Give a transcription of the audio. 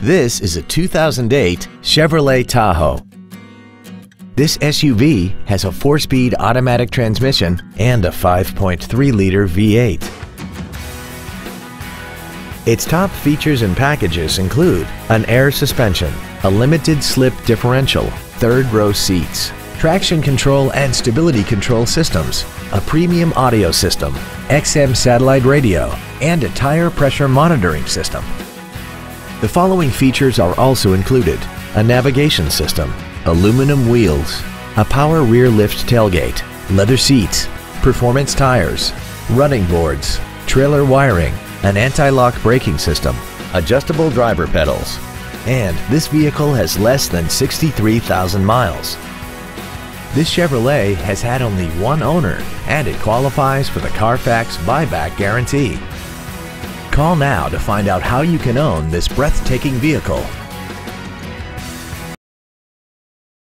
This is a 2008 Chevrolet Tahoe. This SUV has a four-speed automatic transmission and a 5.3-liter V8. Its top features and packages include an air suspension, a limited slip differential, third row seats, traction control and stability control systems, a premium audio system, XM satellite radio, and a tire pressure monitoring system. The following features are also included. A navigation system, aluminum wheels, a power rear lift tailgate, leather seats, performance tires, running boards, trailer wiring, an anti-lock braking system, adjustable driver pedals, and this vehicle has less than 63,000 miles. This Chevrolet has had only one owner and it qualifies for the Carfax buyback guarantee. Call now to find out how you can own this breathtaking vehicle